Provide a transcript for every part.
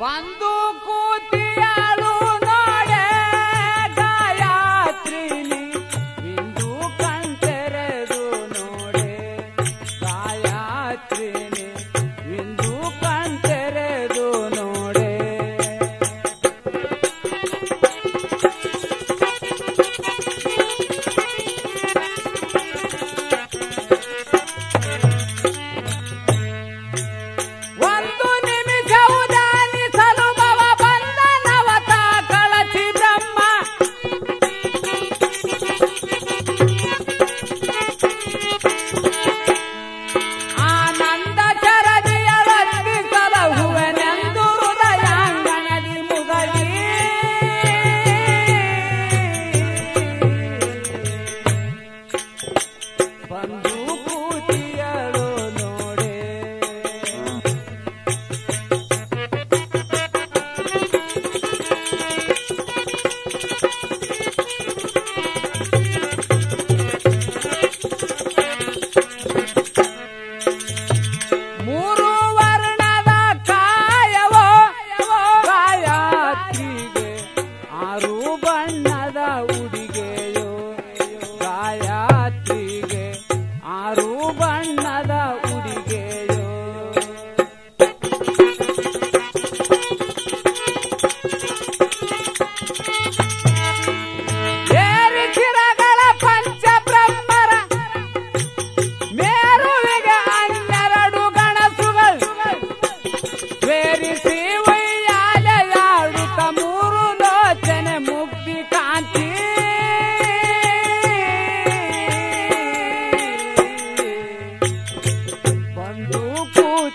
ಬಂದು ಕೂತಿ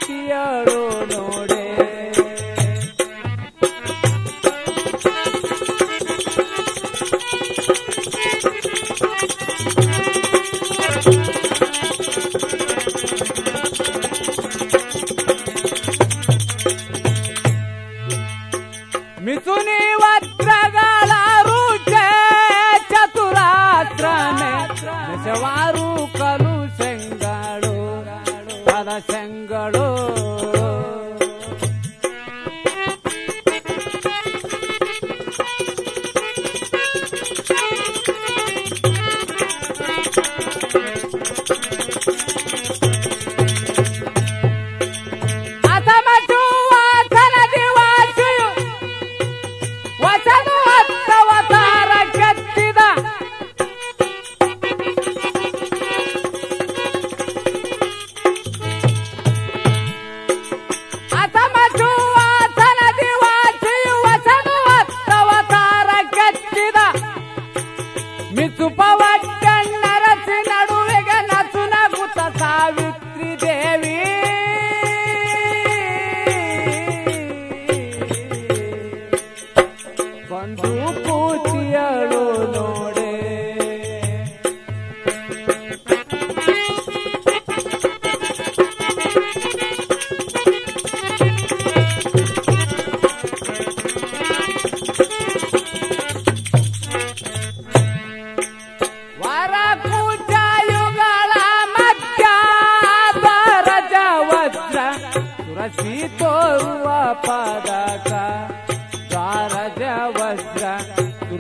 ಕಿಯರೋ ನೋಡ কাড়ো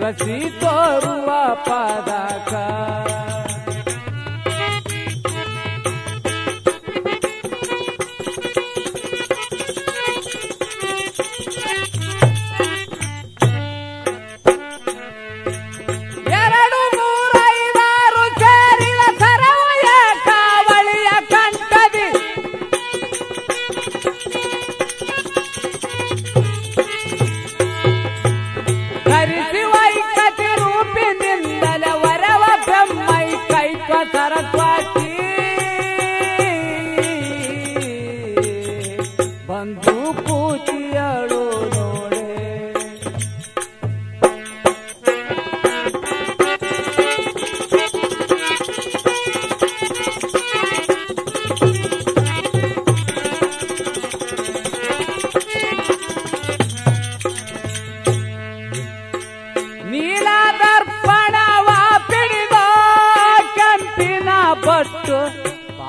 रसी तोरुआ पादाचा.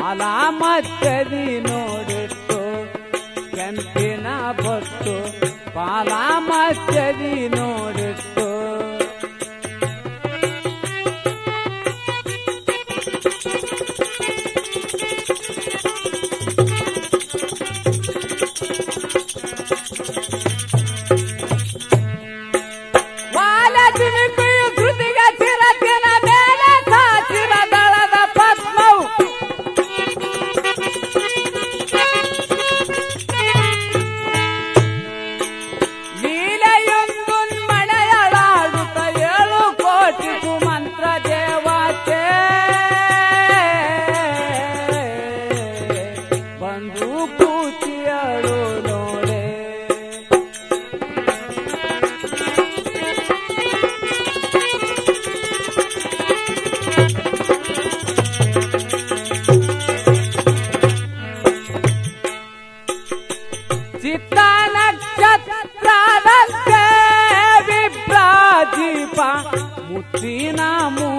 ಮಾಲಾ ಮಕ್ಕದಿ ನೋಡಿತ್ತು ಕೆಂಪಿನ ಬತ್ತು ಪಾಲ ಮಕ್ಕದಿ ನೋಡಿತ್ತು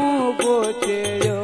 जीवामुच्यो